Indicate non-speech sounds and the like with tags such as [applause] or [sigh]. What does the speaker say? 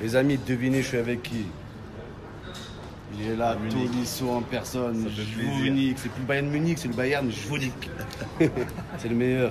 Les amis, devinez, je suis avec qui? Il est là, Tolisso en personne. Ça C'est plus le Bayern Munich, c'est le Bayern Munich. [laughs] c'est le meilleur.